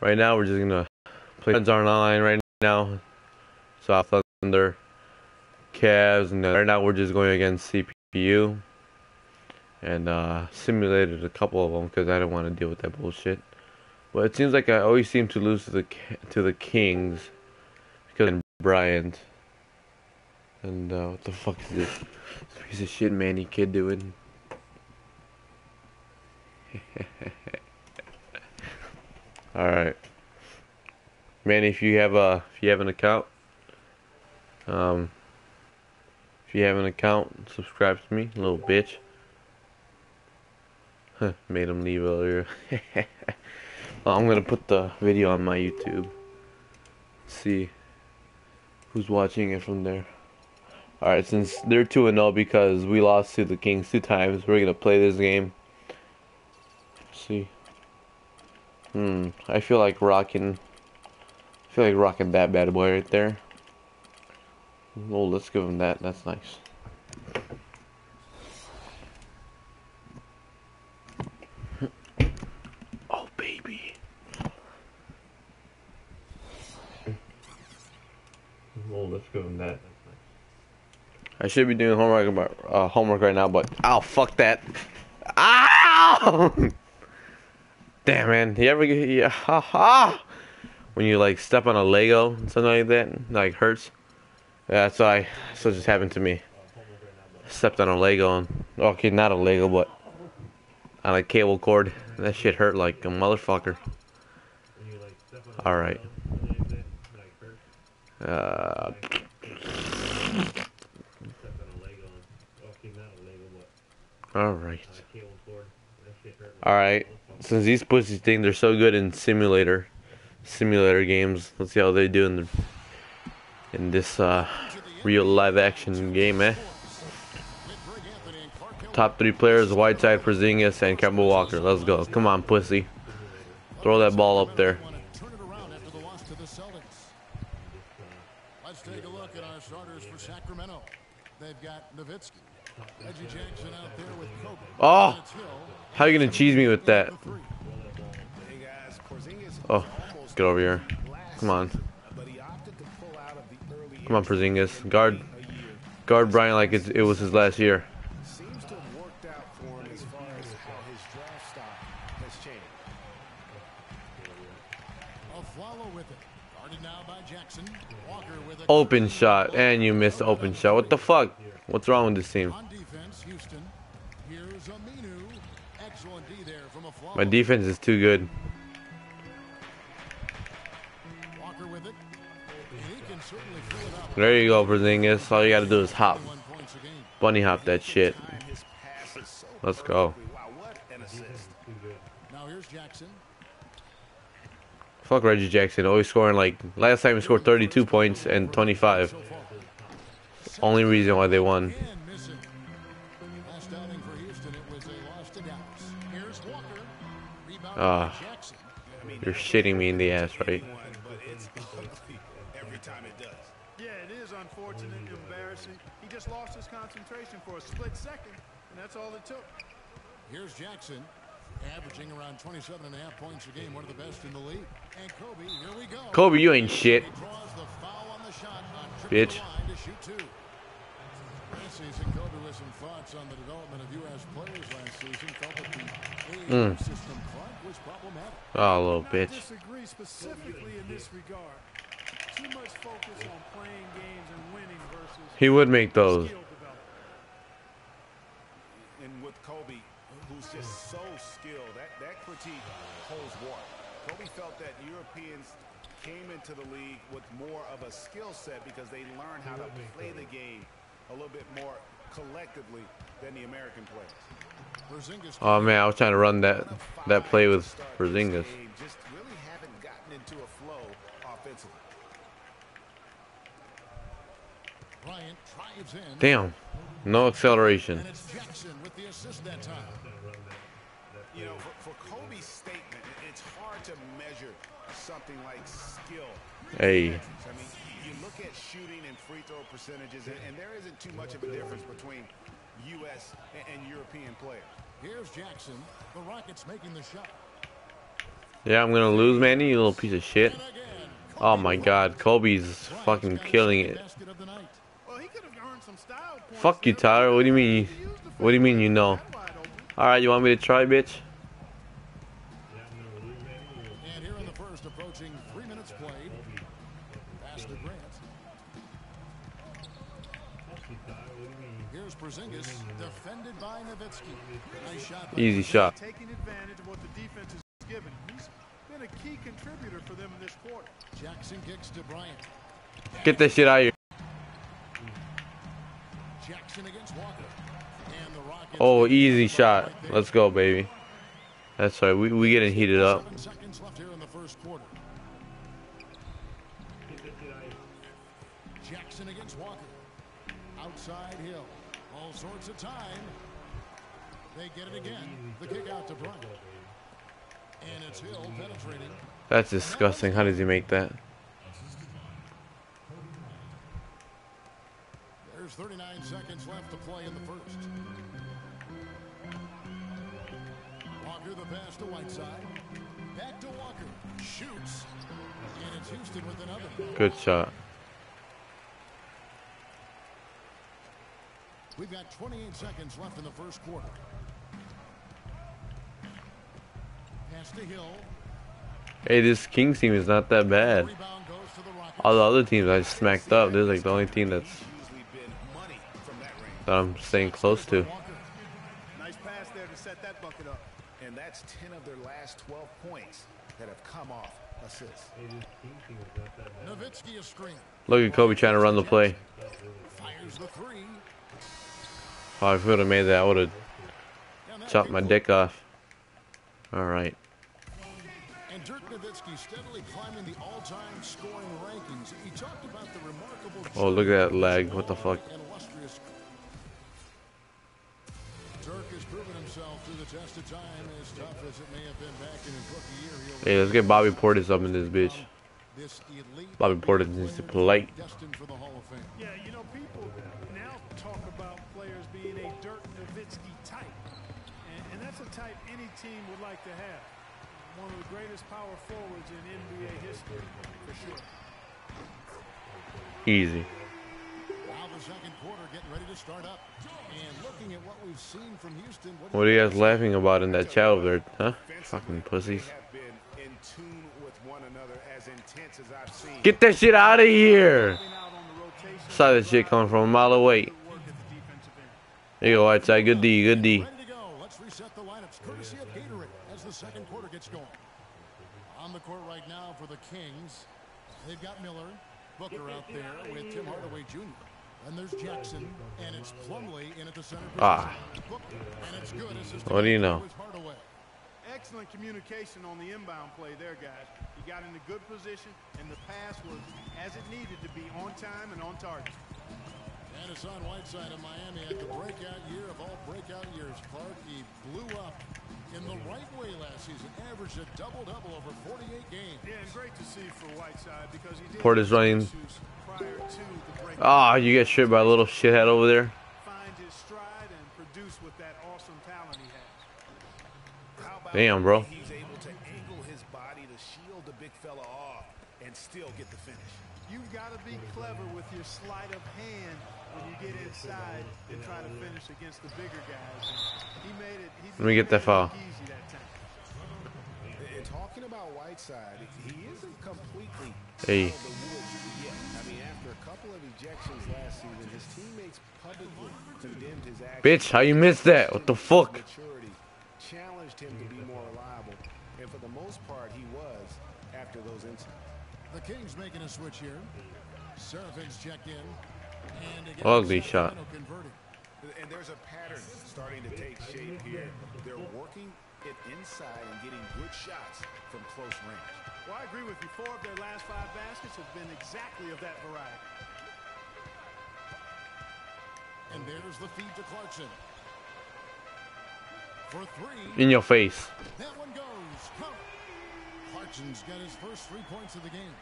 Right now, we're just gonna play Friends Online right now. South Thunder, Cavs, and right now we're just going against CPU. And uh, simulated a couple of them because I didn't want to deal with that bullshit. But it seems like I always seem to lose to the to the Kings because of Bryant. And uh, what the fuck is this? this piece of shit Manny kid doing? All right, Manny. If you have a if you have an account, um, if you have an account, subscribe to me, little bitch. Made him leave earlier. well, I'm gonna put the video on my YouTube. see who's watching it from there. Alright, since they're 2 and 0 because we lost to the Kings two times, we're gonna play this game. See. Hmm, I feel like rocking. I feel like rocking that bad boy right there. Oh, let's give him that. That's nice. Oh, baby. Oh, let's give him that. I should be doing homework about uh, homework right now, but oh fuck that! Ow! Damn man, you ever yeah, ha, ha. when you like step on a Lego something like that, like hurts? Yeah, that's why. So just happened to me. Stepped on a Lego, and, okay, not a Lego, but on a cable cord. That shit hurt like a motherfucker. All right. Uh. Alright. Alright. Since these pussies think they're so good in simulator simulator games, let's see how they do in the in this uh, real live action game, eh? Top three players, Whiteside, Porzingis, and Kemba Walker. Let's go. Come on, pussy. Throw that ball up there. Let's take a look at our starters for Sacramento. They've got Nowitzki, Oh, how are you gonna cheese me with that? Oh, get over here. Come on. Come on, Porzingis. Guard, guard Brian like it was his last year. Open shot, and you missed the open shot. What the fuck? What's wrong with this team? My defense is too good. There you go, Porzingis. All you gotta do is hop. Bunny hop that shit. Let's go. Fuck Reggie Jackson. Always scoring like last time he scored 32 points and 25. Only reason why they won. Uh, you're shitting me in the ass, right? Every time it does. Yeah, it is unfortunate and embarrassing. He just lost his concentration for a split second, and that's all it took. Here's Jackson, averaging around 27 and a half points a game, one of the best in the league. And Kobe, here we go. Kobe, you ain't shit. Bitch. Last season, Kobe with some thoughts on the development of U.S. players last season. Felt that the mm. system was problematic. Oh, little bitch. I disagree specifically in this regard. Too much focus on playing games and winning versus he would make those. And with Kobe, who's just so skilled, that, that critique holds water. Kobe felt that Europeans came into the league with more of a skill set because they learned how to play the game a little bit more collectively than the American players. Oh man, I was trying to run that that play with Porzingis. Just really haven't gotten into a flow offensively. Damn, no acceleration. You know, for, for Kobe's statement, it's hard to measure something like skill. Hey. I mean, you look at shooting and free throw percentages, and, and there isn't too much of a difference between U.S. and, and European players. Here's Jackson. The Rockets making the shot. Yeah, I'm gonna lose, Manny, you little piece of shit. Oh my god, Kobe's fucking killing it. basket of the night. Well, he could some style Fuck you, Tyler. What do you mean? you- What do you mean you know? Alright, you want me to try, bitch? Easy shot. Taking advantage of what the defense is giving. He's been a key contributor for them in this quarter. Jackson kicks to Bryant. Get that shit out of here. Jackson against Walker. And the Rockets. Oh, easy shot. Let's go, baby. That's right. We we getting heated up. Seconds left here in the first quarter. Jackson against Walker. Outside Hill. All sorts of time. They get it again. The kick out to Bryant. And it's Hill penetrating. That's disgusting. How does he make that? There's 39 seconds left to play in the first. Walker the pass to Whiteside. Back to Walker. Shoots. And it's Houston with another. Good shot. We've got 28 seconds left in the first quarter. Pass to Hill. Hey, this Kings team is not that bad. Rebound goes to the Rockets. All the other teams I smacked up. This is like the only team that's money from that range. that I'm staying close to. Nice pass there to set that bucket up. And that's 10 of their last 12 points that have come off assists. Nowitzki a screen. Look at Kobe trying to run the play. Fires the three. Oh, if we would have made that, I would have chopped my dick off. Alright. And Dirk Nowitzki steadily climbing the all-time scoring rankings. He talked about the remarkable Oh, look at that leg. What the fuck? and illustrious. Dirk has proven himself through the test of time, as tough as it may have been back in his rookie year. Hey, let's get Bobby Portis up in this bitch. Bobby Portis needs to play. Greatest power forwards in NBA history, for sure. Easy. Now the second quarter getting ready to start up. And looking at what we've seen from Houston, what, What are you guys laughing about in that chat over there, huh? Fucking pussies. Have been in tune with one another as intense as I've seen. Get that shit out of here! Coming out on the rotation, Saw that shit coming from a mile away. good work at the defensive end. There you go, Whiteside. Good D, good D. ready to go. Let's reset the lineups courtesy of Gatorade as the second quarter gets going. On the court right now for the Kings, they've got Miller, Booker out there with Tim Hardaway Jr. And there's Jackson, and it's Plumlee in at the center. Ah. Booker, and it's good. Assistant What do you know? Excellent communication on the inbound play there, guys. He got in a good position, and the pass was as it needed to be on time and on target. And Hassan Whiteside of Miami had the breakout year of all breakout years. Clark, he blew up in the right way last season. Averaged a double-double over 48 games. Yeah, and great to see for Whiteside because he did Porter's have some running. issues prior to the break. Ah, you get shit by a little shithead over there. Find his stride and produce with that awesome talent he has. Damn, bro. He's able to angle his body to shield the big fella off and still get the finish. You've got to be clever with your sleight of hand when you get inside and try to finish against the bigger guys. And he made it. He Let me get that made it foul. look Easy that time. And talking about Whiteside, he isn't completely Hey. out of the woods yet. I mean, after a couple of ejections last season, his teammates publicly condemned his actions. Bitch, how you missed that? What the fuck? Challenged him to be more reliable, and for the most part, he was after those incidents. The Kings making a switch here. Seraphin's checked in. And again, Ugly shot. Sacramento converting. And there's a pattern starting to take shape here. They're working it inside and getting good shots from close range. Well, I agree with you. Four of their last five baskets have been exactly of that variety. And there's the feed to Clarkson. For three. In your face. That one goes. Count. Clarkson's got his first three points of the game.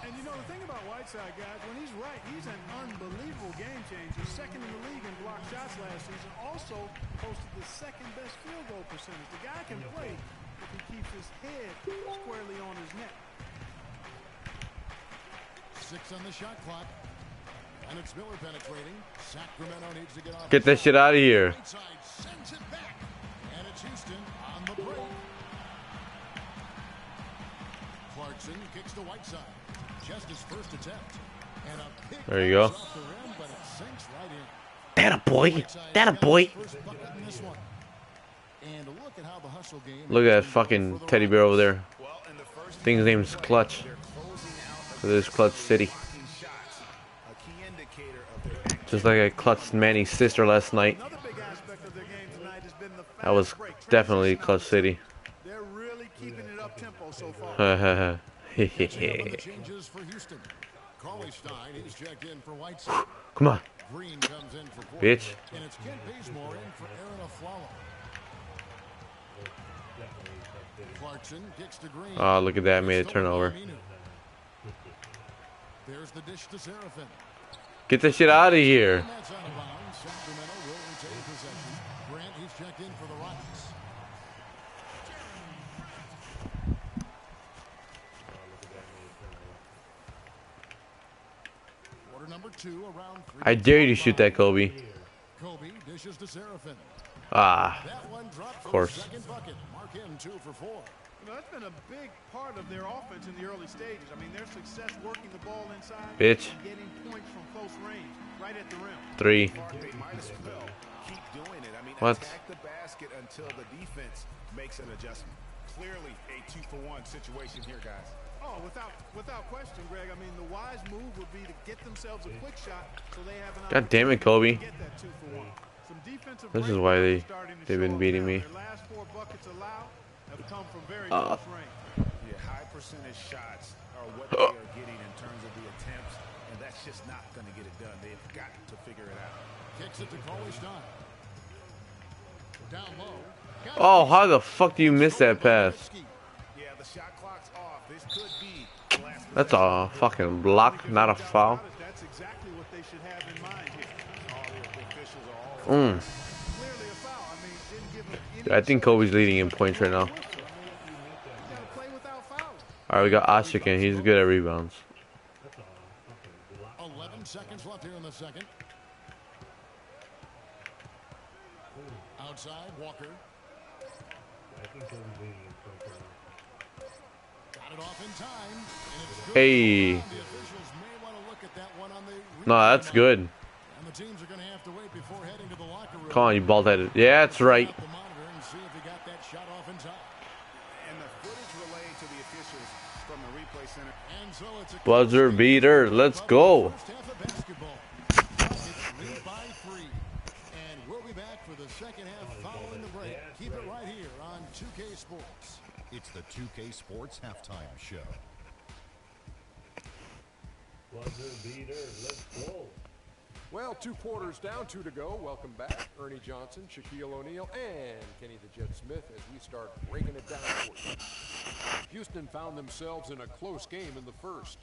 And you know, the thing about Whiteside, guys, when he's right, he's an unbelievable game changer. Second in the league in blocked shots last season. Also posted the second best field goal percentage. The guy can play if he keeps his head squarely on his neck. Six on the shot clock. And it's Miller penetrating. Sacramento needs to get off. Get that shit out of here. Right side sends it back. And it's Houston on the break. Clarkson kicks to Whiteside. Just his first attempt. And a pick There you go. off the rim, but it sinks right in. That a boy. That a boy. his first bucket in this one. And look at how the hustle game Look at that fucking teddy bear over there. Well, in Thing's half name's Clutch. they're closing out For this Clutch City. blocking shots, a key indicator of their activity. Just like I clutched Manny's sister last night. Another big aspect of their game tonight has been the fast That was definitely Clutch. City. They're really keeping it up tempo so far. Catching up on the changes for Houston. Cauley-Stein, he's checked in for Whiteside. Come on. Green comes in for. Bitch. And it's Kent Bazemore in for Arron Afflalo. Clarkson kicks to Green. Oh, look at that. Made a turnover. There's the dish to Seraphin. Get that shit out of here. That's out of bounds. Sacramento will retain possession. Grant, he's checked in for the Rockets. Quarter number two, around three. I dare you to shoot that, Kobe. Ah. For course. You know, that's been a big part of their offense in the early stages. I mean, their success working the ball inside Bitch. getting points from close range, right at the rim. Three. Well. I mean, What? the basket until the defense makes an adjustment. Clearly a two for one situation here, guys. Oh, without without question, Greg. I mean, the wise move would be to get themselves a quick shot so they have an God damn it, Kobe. opportunity to get that two for one. Some defensive This is breakdowns why are they- starting to they've show been up beating now. me. Their last four buckets allowed have come from very Uh. close range. Yeah, high percentage shots are what they are getting in terms of the attempts, and that's just not going to get it done. They've got to figure it out. Kicks it to Cauley-Stein. Down low. Got it. Oh, how the fuck do you miss that pass? Nowitzki. Yeah, the shot clock's off. This could be the last That's a fucking block, not a foul. That's exactly what they should have in mind here. All the officials are all Mm. Clearly a foul. I mean, didn't give them any I think Kobe's leading in points right now. You gotta play without fouling. All right, we got Ashikin. He's good at rebounds. 11 seconds left here in the second. Outside, Walker. Got it off in time. And it's good. Hey. The officials may want to look at that one on the No, that's good. Come on, you bald headed. Yeah, that's right. Up the monitor and see if he got that shot off in time. And the footage relayed to the officials from the replay center. And so it's a Buzzer beater. Let's go. First half of basketball. Rockets lead by three. And we'll be back for the second half following the break. Keep it right here on 2K Sports. It's the 2K Sports halftime show. Well, two quarters down, two to go. Welcome back. Ernie Johnson, Shaquille O'Neal, and Kenny the Jet Smith as we start breaking it down for you. Houston found themselves in a close game in the first.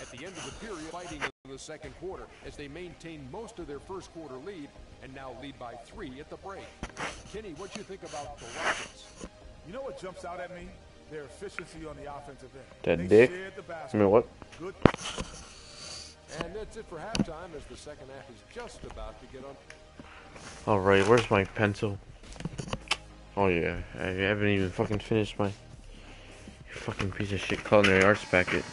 At the end of the period, fighting in the second quarter as they maintained most of their first quarter lead and now lead by three at the break. Kenny, what do you think about the Rockets? You know what jumps out at me? Their efficiency on the offensive end. That dick? I mean, what? Good. And that's it for halftime as the second half is just about to get on. All right, where's my pencil? Oh yeah, I haven't even fucking finished my fucking piece of shit culinary arts packet.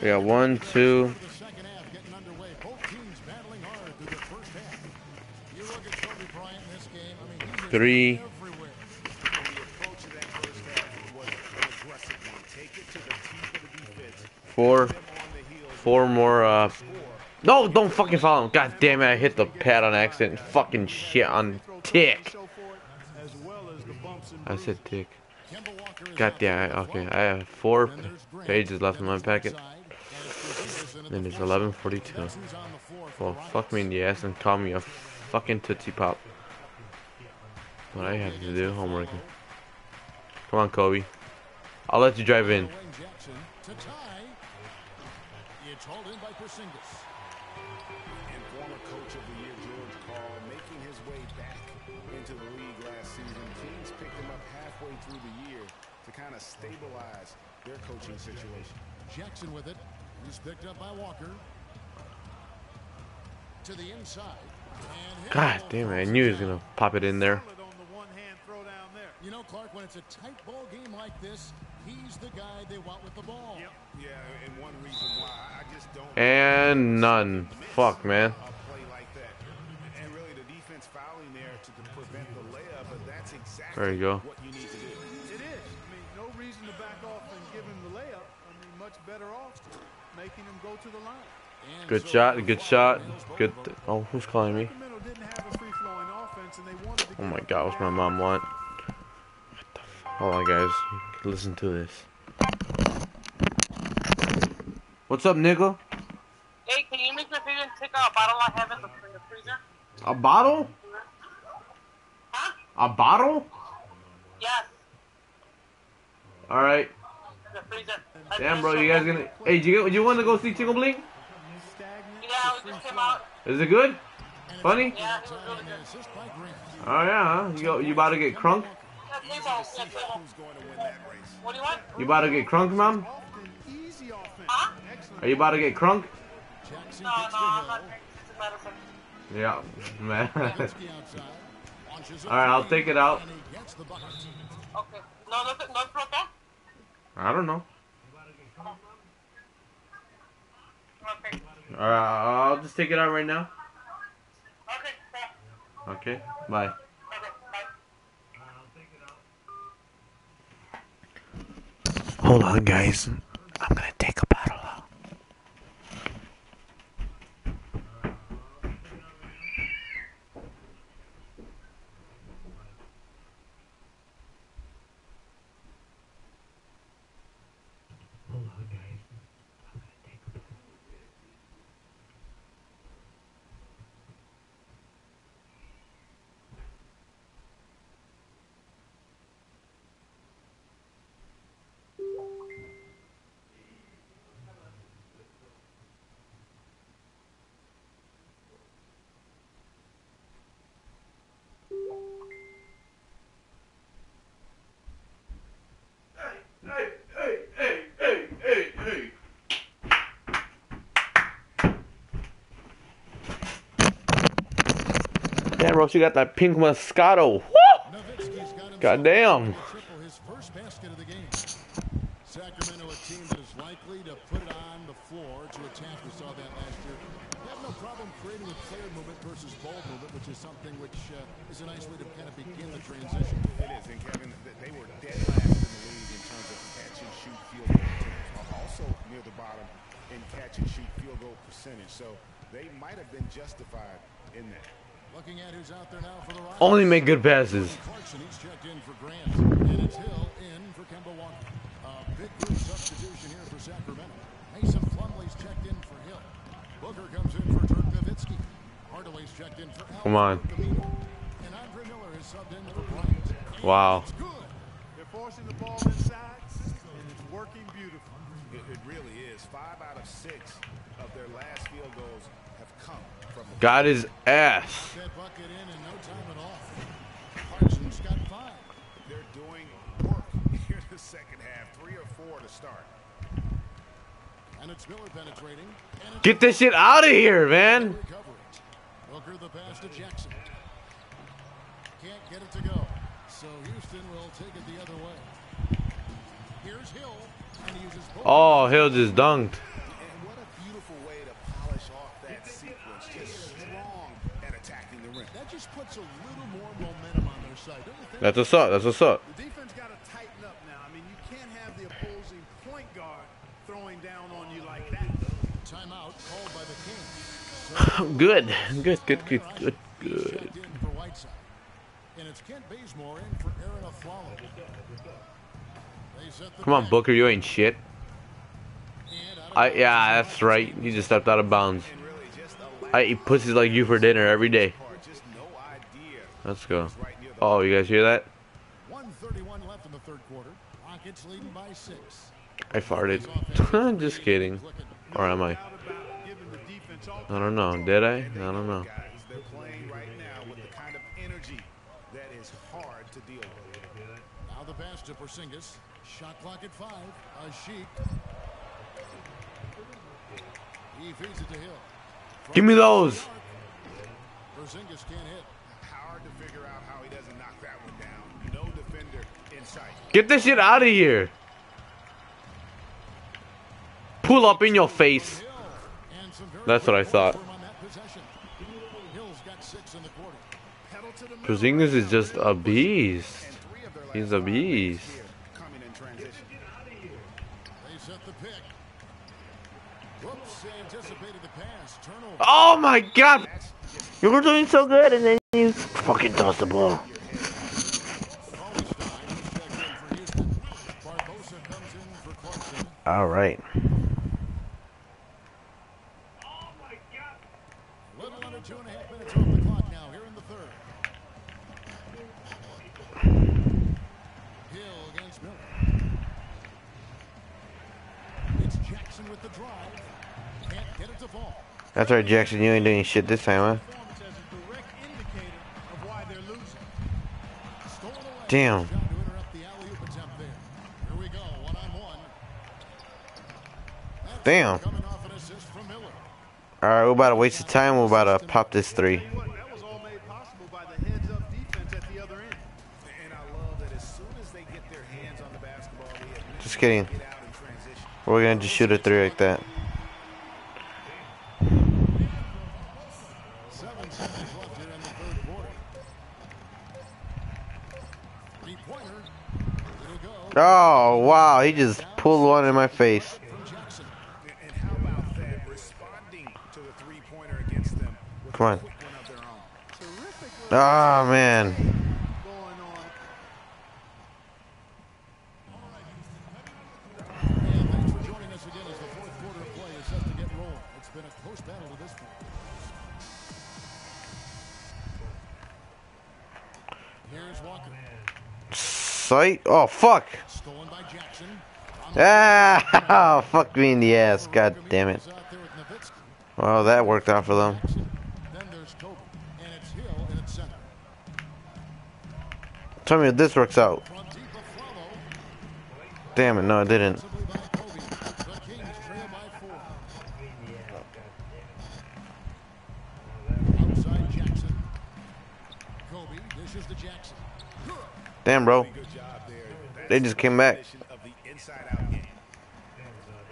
We got one, two, The second half getting underway. Both teams battling hard through the first half. You look at Kobe Bryant in this game. I mean, he was Three. everywhere. The approach of that first half was an aggressive one. Take it to the teeth of the defense. Four, four more. Uh, no, don't fucking follow him. God damn it! I hit the pad on accident. Fucking shit on tick. I said tick. God damn it. Okay. I have four pages left in my packet. and it's Porzingis in at Then the it's four 11:42. spot. That's who's on the floor for Well, fuck me in the ass and call me a fucking tootsie pop. What I have to do, homework. Come on, Kobe. I'll let you drive in. Wayne Jackson to tie. It's hauled in by Porzingis. And former coach of the year, George Karl, making making his way back into the league last season. Kings picked him up halfway through the year to kind of stabilize their coaching situation. Jackson with it. He's picked up by Walker. To the inside. And God damn it! I knew he was gonna pop it in there. Solid on the one-hand throw down there. You know, Clark, when it's a tight ball game like this, he's the guy they want with the ball. Yep. Yeah, and one reason why I just don't And none. Fuck, man. a play like that. And really the defense fouling there to, to prevent the layup, but that's exactly There you go. what you need to do. It is. I mean, no reason to back off and give him the layup. I mean, much better off making him go to the line. And Good so shot. Good shot. Good. of oh, who's calling me? Sacramento didn't have a free-flowing offense, and they wanted to Oh my god, and what's my mom want? Hold on, guys. Listen to this. What's up, nigga? Hey, can you make me a favor and take out a bottle I have in the, in the freezer? A bottle? Huh? A bottle? Yes, All right. the freezer. Damn, bro, you guys gonna? Hey, you you want to go see Tingle Bling? Yeah, we just came out. Is it good? Funny? Yeah, it was really good. assist by Green. Oh yeah, huh? You go, you about to get crunk? You want? About to get crunk, mom? often easy offense. Huh? Are you about to get crunk? No, no, I'm Hill. not drinking. This is medicine. Yeah, man. Nowitzki outside. Launches a All right, I'll take it out. And he gets the bucket. Okay. No, no, no, no, okay? I don't know. Okay. All right, I'll just take it out right now. Okay, bye. Okay, bye. Okay, bye. Hold on, guys. I'm gonna Damn, bro, she got that pink Moscato. Woo! Nowitzki's Goddamn. his first basket of the game. Sacramento, a team that is likely to put it on the floor to attack. We saw that last year. They have no problem creating with player movement versus ball movement, which is something which uh, is a nice way to kind of begin the transition. It is, and Kevin, they were dead last in the league in terms of catch and shoot field goal attempts. Also near the bottom in catch and shoot field goal percentage. So they might have been justified in that. Looking at who's out there now for the Rockets. Only make good passes. Clarkson, he's checked in for Grant. And it's Hill in for Kemba Walker. A big group substitution here for Sacramento. Mason Plumlee's checked in for Hill. Booker comes in for Dirk Nowitzki. Hardaway's checked in for Al. Come on. And Andre Miller has subbed in for Bryant. Wow. It's good. They're forcing the ball inside, and it's working beautifully. It, it really is. Five out of six of their last field goals have come from the Got his ass. That bucket in in no time at all. Clarkson's got five. They're doing work here in the second half. Three or four to start. And it's Miller penetrating. Get this shit out of here, man. Booker the pass to Jackson. Can't get it to go. So Houston will take it the other way. Here's Hill. And he uses Oh, Hill just dunked. And what a beautiful way to polish off that sequence. Just strong at attacking the rim. That just puts a little more momentum on their side, don't you think? That's what's up. That's what's up. The defense got to tighten up now. I mean, you can't have the opposing point guard throwing down on you like that. Timeout called by the Kings. Good. Good, good, good, good, good. checked in for Whiteside. And it's Kent Bazemore in for Arron Afflalo. They set the Come on. Booker, you ain't shit. And out of I yeah, that's right. You just stepped out of bounds. And really just a I eat pussies like you for dinner every day. Let's go. Right near the Oh, you guys hear that? 131 left in the third quarter. Rockets leading by six. I farted. just kidding. Or am I? Doubt about it, giving the defense all I don't know. Did I? I don't know. They're playing right now with the to deal with. Now the pass to Porzingis. Shot clock at five. A sheep. He feeds it to Hill. Give me those. Porzingis can't hit. Figure out how he doesn't knock that one down. No defender in sight. Get this shit out of here. Pull up in your face. That's what I thought. Porzingis is just a beast. He's a beast. Oh my god! You were doing so good and then you fucking toss the ball. Cauley-Stein is checked in for Houston. Barbosa comes in for Clarkson. Alright. Little under two and a half minutes off the clock now here in the third. Hill against Miller. It's Jackson with the drive. Can't get it to fall. That's right, Jackson. You ain't doing shit this time, huh? Damn. Miller. Alright, we're about to waste the time. We're about to pop this three. Just kidding. We're going to just shoot a three heads-up defense at the other end. And I love that as soon as they get their hands on the basketball, they immediately Just kidding. get out in transition. We're gonna just shoot a three like that. Seven seconds left here in the third quarter. Three-pointer. It'll go Oh, wow. He just pulled one in my face. Come on. Terrific Oh, man. Sight? Oh, fuck. Ah, fuck me in the ass. God damn it. Well, that worked out for them. Tell me if this works out. Damn it, no, it didn't. Damn, bro. They just came back. definition Of the inside-out game.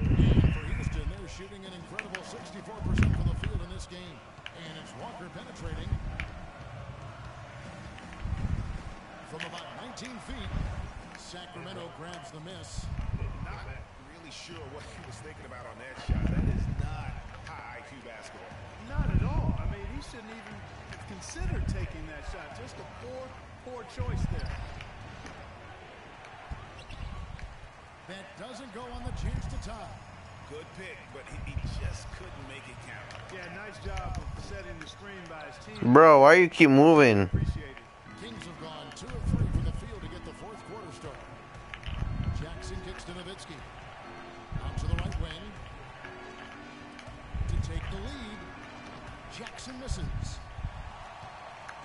And for Houston, they're shooting an incredible 64% from the field in this game. And it's Walker penetrating. From about 19 feet, Sacramento grabs the miss. Not really sure what he was thinking about on that shot. That is not high IQ basketball. Not at all. I mean, he shouldn't even have considered taking that shot. Just a poor, poor choice there. That doesn't go on the chance to tie. Good pick, but he, he just couldn't make it count. Yeah, nice job of setting the screen by his team. Bro, why you keep moving? Kings have gone two of three from the field to get the fourth quarter started. Jackson kicks to Nowitzki. Out to the right wing. To take the lead. Jackson misses.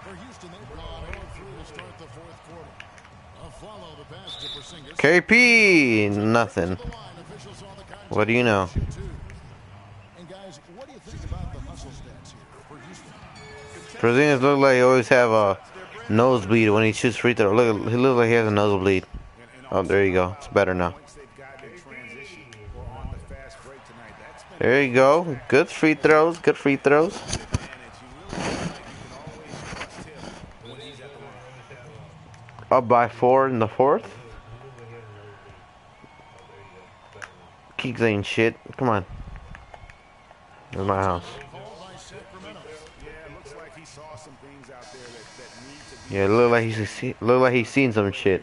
For Houston, they've gone 0 through to start the fourth quarter. KP, nothing. What do you know? Brazilians look like he always have a nosebleed when he shoots free throw. Look, he looks like he has a nosebleed. Oh, there you go. It's better now. There you go. Good free throws. Good free throws. an advantage. You really feel like you can always trust him when he's at the line. Up by four in the fourth. Keegs ain't shit. Come on. This is my house. Yeah, some look like he's look like he's seen some shit.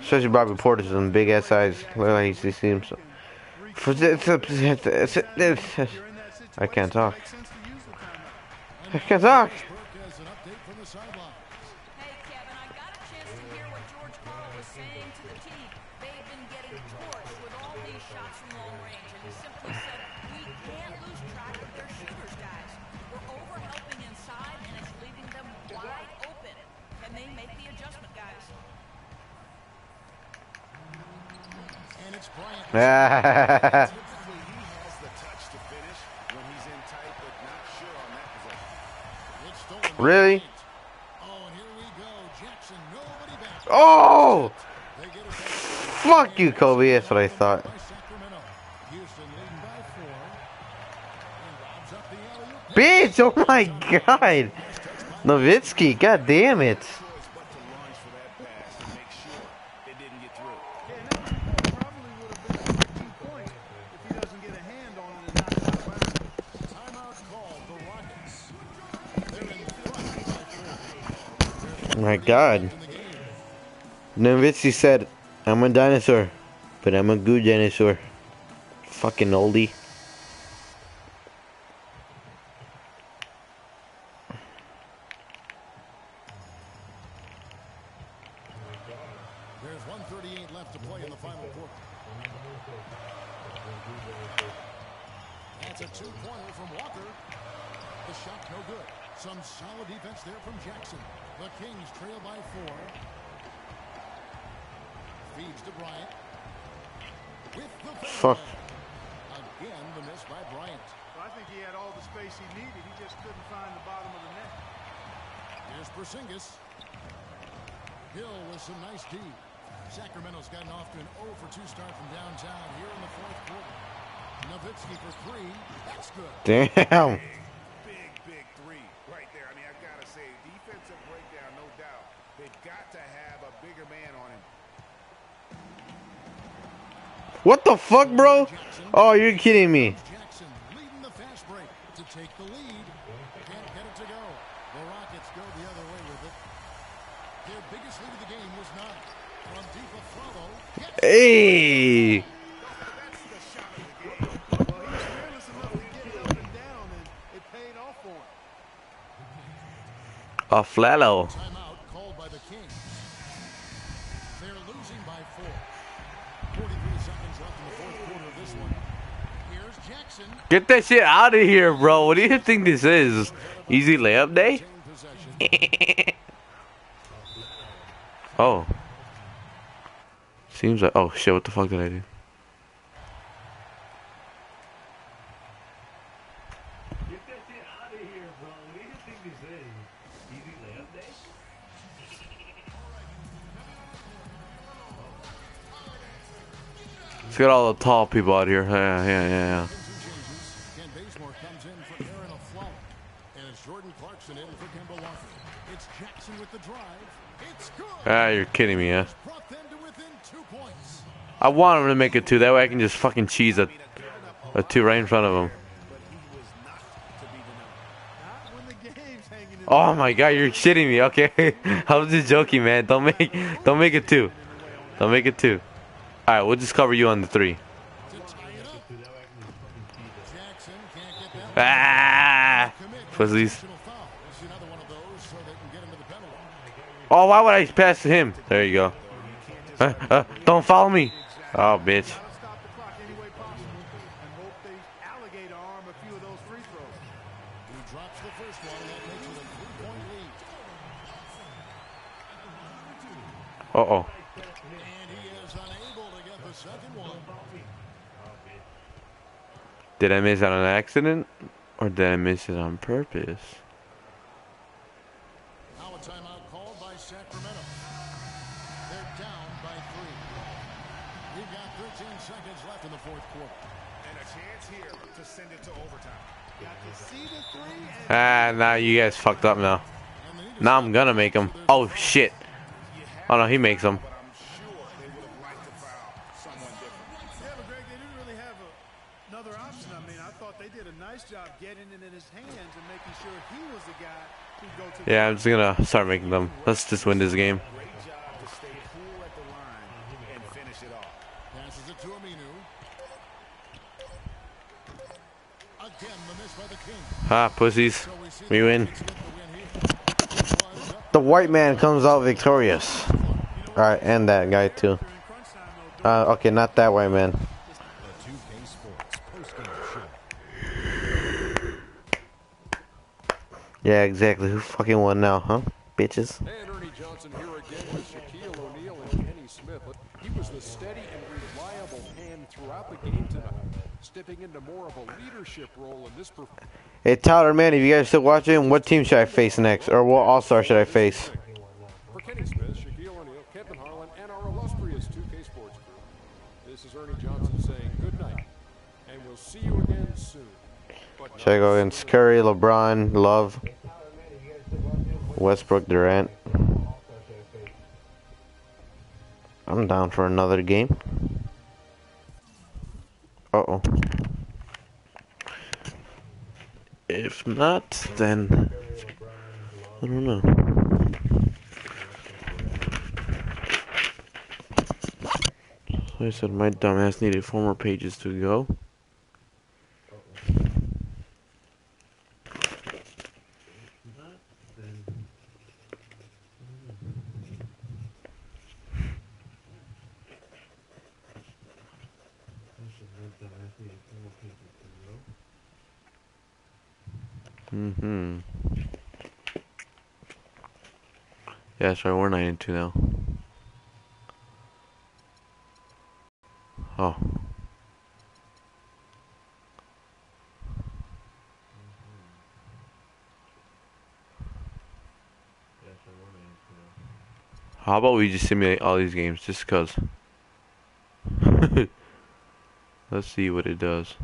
Especially Bobby Portis them big ass eyes. Look like he's seen some. I can't talk. I can't talk. Saying to the team. They've been getting torched with all these shots from long range, and he simply said, we can't lose track of their shooters, guys. We're overhelping inside, and it's leaving them wide open. Can when they make the adjustment, guys. And it's Bryant. Ah, oh! Fuck you, Kobe. That's what I thought. Bitch! Oh my god! Nowitzki, god damn it. Oh my god. Nowitzki said, I'm a dinosaur, but I'm a good dinosaur. Fucking oldie. There's 138 left to play in the final quarter. That's a two-pointer from Walker. The shot no good. Some solid defense there from Jackson. The Kings trail by four. Feeds to Bryant. With the Fuck. Again, the miss by Bryant. Well, I think he had all the space he needed. He just couldn't find the bottom of the net. Here's Porzingis. Hill with some nice D. Sacramento's gotten off to an 0 for 2 start from downtown here in the fourth quarter. Nowitzki for three. That's good. Damn. What the fuck, bro? Oh, you're kidding me. Jackson leading the Get that shit out of here, bro. What do you think this is? Easy layup day? Oh. Seems like. Oh shit! What the fuck did I do? Get that shit out of here, bro. What do you think this is? Easy layup day? Let's get all the tall people out here. Yeah, yeah, yeah, yeah. changes. Kent Bazemore comes in for Arron Afflalo. And it's Jordan Clarkson in for Kemba Walker. It's Jackson with the drive. It's good. Ah, you're kidding me, points. I want him to make a two. That way I can just fucking cheese a, a two right in front of him. Oh my god, you're shitting me. Okay, I was just joking, man. Don't make, don't make it two. Don't make it two. All right, we'll just cover you on the three. To tie it up. Jackson can't get that. Ah, Commit pussies. Additional foul. We'll see another one of those so they can get into the penalty. Oh, why would I pass to him? There you go. Uh, uh, don't follow me. Oh, bitch. Uh oh. One. Did I miss it on accident, or did I miss it on purpose? Fourth quarter. And a chance here to send it to overtime. Got to see the three and Ah, now you guys fucked up now. And they need to Now I'm gonna make him. Oh shit. Oh no, he makes them. But I'm sure they would have liked to foul someone different. Yeah, but Greg, they didn't really have a, another option. I mean, I thought they did a nice job getting it in his hands and making sure he was the guy who'd go to the Yeah, I'm just gonna start making them. Let's just win this game. Great job to stay cool at the line and finish it off. Passes it to Aminu. Again, the miss by the King. Ah, pussies. We see We the win. The win here. Was up The white man comes out victorious. Alright, and that guy too. in crunch time, though. Uh, okay, not that white man. The 2K Sports postgame show. Yeah, exactly. Who fucking won now, huh? Bitches. And Ernie Johnson Johnson here again with Shaquille O'Neal and Kenny Smith. He was the steady stepping into more of a leadership role in this performance. Hey Tyler, man, if you guys still watching, what team should I face next, or what All Star should I face? For Kenny Smith, Shaquille O'Neal, Kevin Harlan, and our illustrious 2K Sports crew, this is Ernie Johnson saying good night, and we'll see you again soon. But Should I go against Curry, LeBron, Love, Westbrook, Durant? I'm down for another game. Uh oh. If not, then I don't know. I said my dumbass needed four more pages to go. Yeah, sorry, we're 9 and 2 now. Oh. How about we just simulate all these games just cuz? Let's see what it does.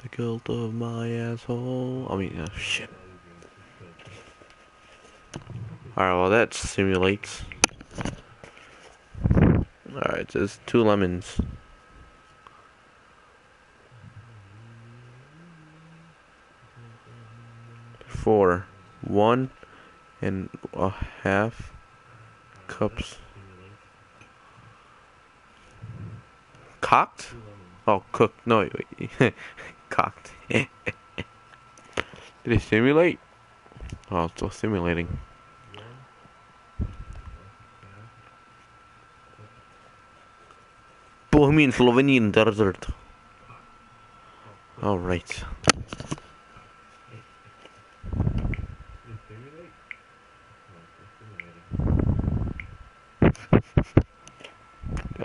The cult of my asshole. I mean, uh, shit. Alright, well, that simulates. Alright, there's two lemons. Four. One and a half cups. Cocked? Oh, cooked. No, wait. Cocked. Did it simulate? Oh, it's still simulating. Bohemian Slovenian desert. Alright.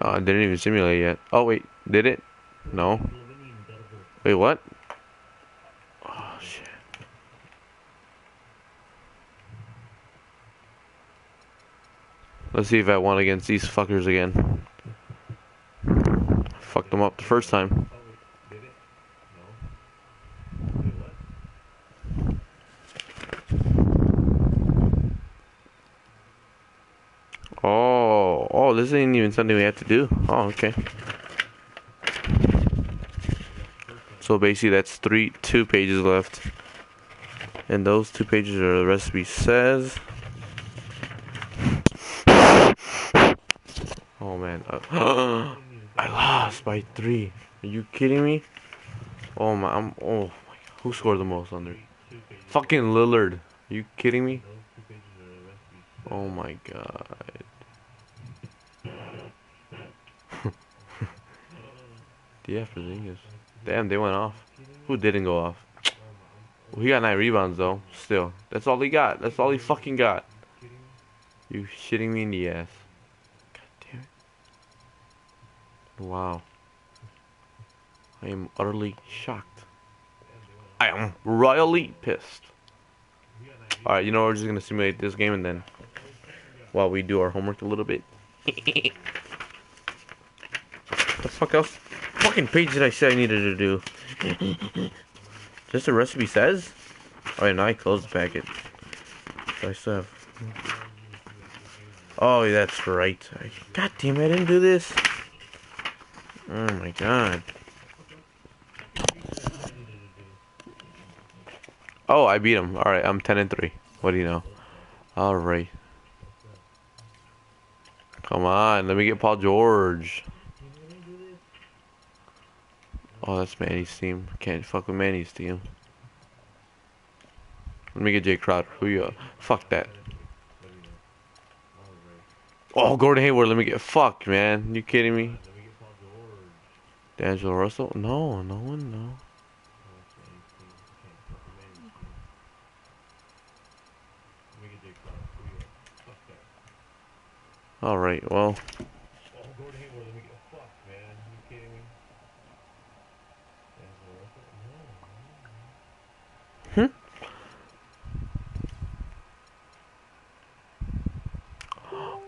Oh, it didn't even simulate yet. Oh, wait. Did it? No. Wait, what? Oh, shit. Let's see if I won against these fuckers again. Fucked them up the first time. Oh, oh, oh, this ain't even something we have to do. Oh, okay. So basically, that's three, two pages left, and those two pages are the recipe says. Oh man, uh, I lost by three. Are you kidding me? Oh my, I'm. Oh, my, God. who scored the most there? Fucking Lillard. Are you kidding me? Oh my god. yeah, Porzingis. Damn, they went off. Who didn't go off? Well, he got nine rebounds though. Still, that's all he got. That's all he fucking got. You shitting me in the ass? God damn it! Wow. I am utterly shocked. I am royally pissed. Alright, you know we're just gonna simulate this game and then while we do our homework a little bit. the fuck else? Fucking page did I say I needed to do? Just the recipe says? Oh, and I closed the packet. I still have. Oh, that's right. God damn it, I didn't do this. Oh my god. Oh, I beat him. Alright, I'm 10 and 3. What do you know? Alright. Come on, let me get Paul George. Oh, that's Manny's team. Can't fuck with Manny's team. Let me get Jae Crowder. Who you? Fuck that. Oh, Gordon Hayward. Let me get. Fuck, man. You kidding me? D'Angelo Russell? No, no one, no. Alright, well.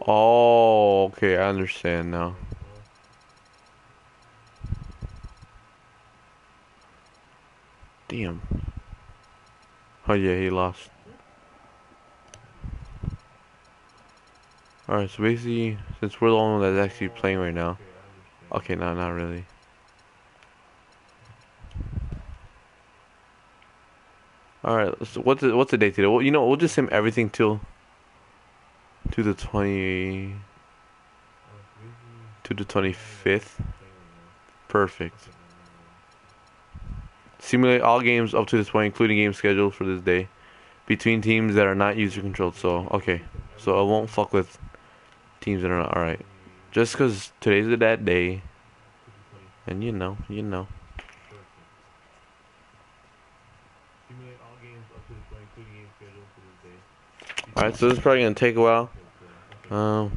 Oh, okay. I understand now. Damn. Oh yeah, he lost. Alright, so basically, since we're the only one that's actually playing right now. Okay, no, not really. Alright, so what's the, what's the date today? Well, you know, we'll just sim everything till to the 20 to the 25th. Perfect. Simulate all games up to this point, including games scheduled for this day, between teams that are not user controlled. So, okay. So I won't fuck with teams that are not. Alright. Just because today's a bad day. And you know, you know. Simulate all games up to this point, including games scheduled for this day. Alright, so this is probably going to take a while. Um,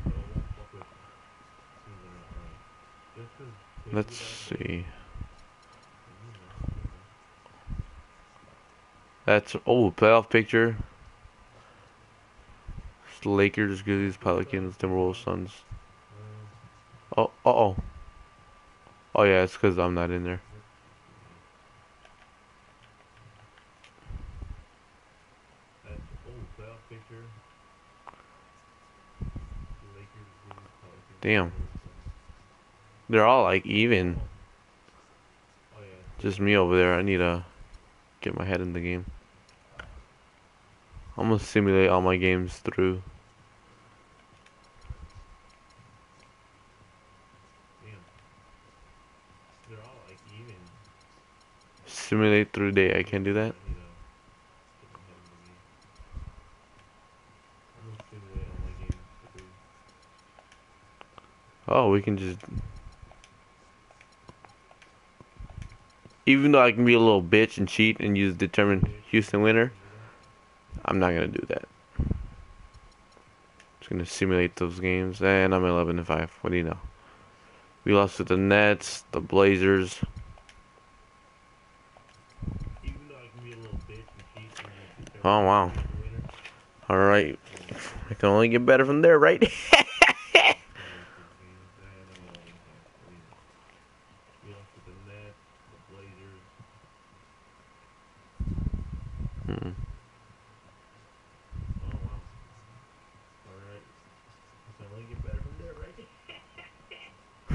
let's see. That's oh playoff picture. It's the Lakers, Grizzlies, Pelicans, Timberwolves, Suns. Oh, uh oh. Oh yeah, it's because I'm not in there. That's oh playoff picture. Lakers, Grizzlies, Pelicans. Damn. They're all like even. Oh yeah. Just me over there. I need to get my head in the game. I'm gonna simulate all my games through. Damn. They're all like even. Simulate through day. I can't do that. I need to get my head in the game. I'm gonna simulate all my games through. Oh, we can just. Even though I can be a little bitch and cheat and use determine Houston winner, I'm not gonna do that. Just gonna simulate those games, and I'm 11 and 5. What do you know? We lost to the Nets, the Blazers. Oh wow! All right, I can only get better from there, right?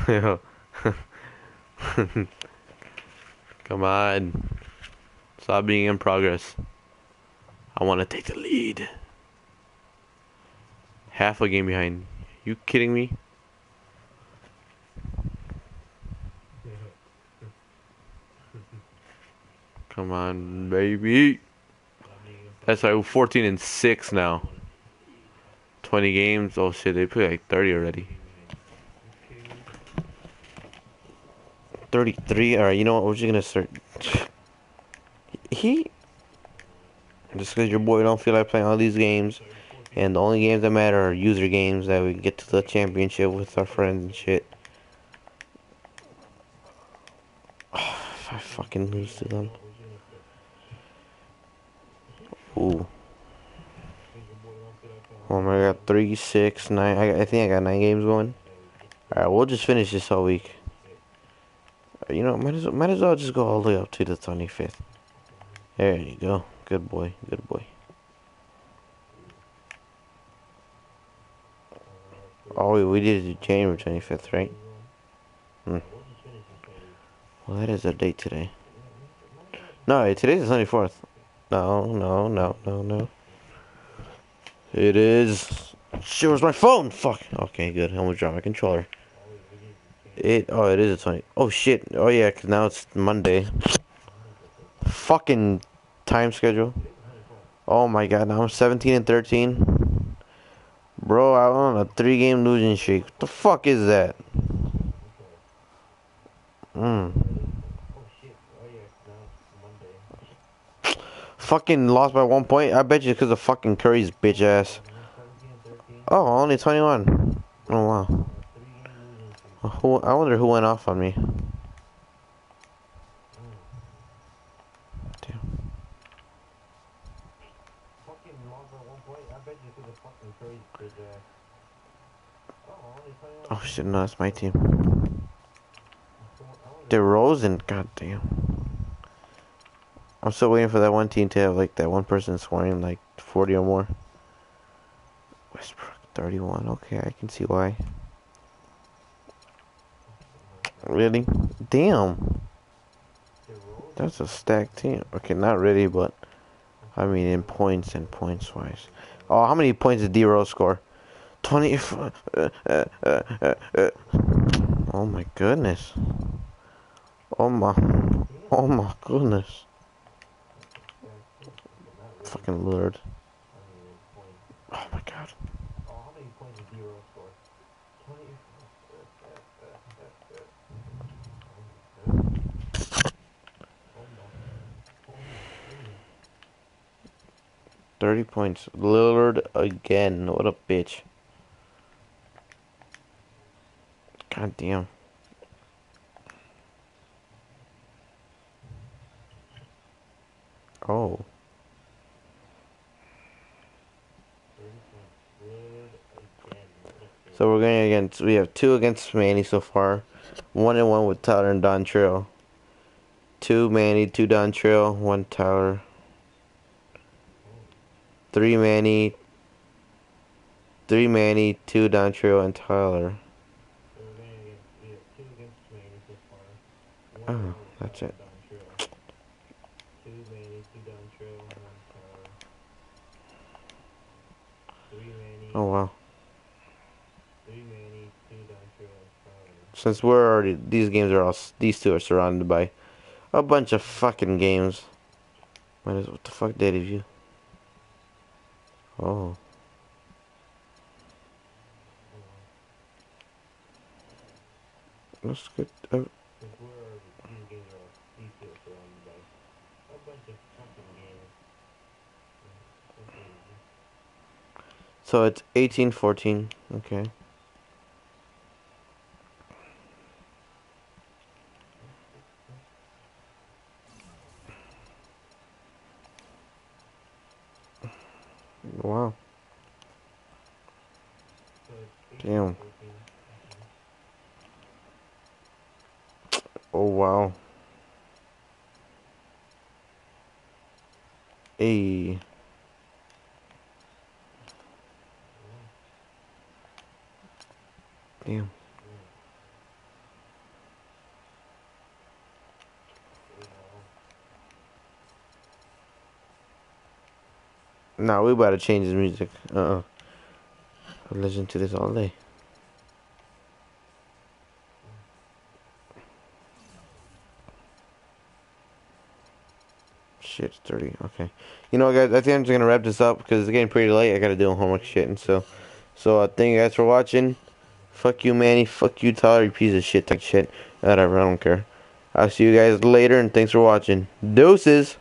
Come on. Stop being in progress. I want to take the lead. Half a game behind. You kidding me? Come on, baby. That's like 14 and 6 now. 20 games. Oh shit, they play like 30 already. 33. Alright, you know what? We're just gonna start. He. Just because your boy don't feel like playing all these games. And the only games that matter are user games that we get to the championship with our friends and shit. if I fucking lose to them. Ooh. Oh my god, three, six, nine. I, I think I got nine games going. Alright, we'll just finish this all week. You know, might as well, might as well just go all the way up to the 25th. There you go. Good boy, good boy. Oh, we, we did it January 25th, right? Hmm. Well, that is the date today. No, today's the 24th. No, no, no, no, no. It is. Shit, where's my phone? Fuck. Okay, good. I'm gonna drop my controller. It. Oh, it is a 20. Oh, shit. Oh, yeah, because now it's Monday. Fucking time schedule. Oh, my god. Now I'm 17 and 13. Bro, I'm on a three game losing streak. What the fuck is that? Mm. Fucking lost by one point. I bet you because of fucking Curry's bitch ass. Oh, only 21. Oh wow. Who, I wonder who went off on me. Damn. Fucking lost by one point. I bet you took a fucking trade, bitch ass. Oh, only 21. Shit, no, that's my team. DeRozan, goddamn. I'm still waiting for that one team to have like that one person scoring like 40 or more. Westbrook, 31. Okay, I can see why. Really? Damn. That's a stacked team. Okay, not really, but I mean in points and points wise. Oh, how many points did D Rose score? 20. Uh, uh, uh, uh, uh. Oh my goodness. Oh my. Oh my goodness. Fucking Lillard. Oh my god. Oh, how many points did D-Rose score? 20. Thirty points. Lillard again. What a bitch. God damn. Oh. So we're going against. We have two against Manny so far. One and one with Tyler and Dontrell. Two Manny, two Dontrell, one Tyler. Three Manny. Three Manny, two Dontrell, and Tyler. So we're going against, we have two against Manny so far. One Oh, with that's it. Dontrell. Two Manny, two Dontrell, one Tyler. Three Manny, Oh wow. three Manny, two Dontrell, Tyler. Since we're already these games are all these two are surrounded by a bunch of fucking games. What is what the fuck did you? Oh. That's good. Uh, Since we're already, these games are all, these two are surrounded by a bunch of fucking games. That's crazy. so it's eighteen fourteen. Okay. Wow. So it's Damn. 14. Oh wow. Hey. Damn. Nah, we about to change the music. Uh uh I'll listen to this all day. 30. Okay. You know, guys, I think I'm just gonna wrap this up because it's getting pretty late. I gotta do homework shit and so. So, uh, thank you guys for watching. Fuck you, Manny. Fuck you, Tyler. You piece of shit. Type shit. Whatever. I don't care. I'll see you guys later and thanks for watching. Deuces.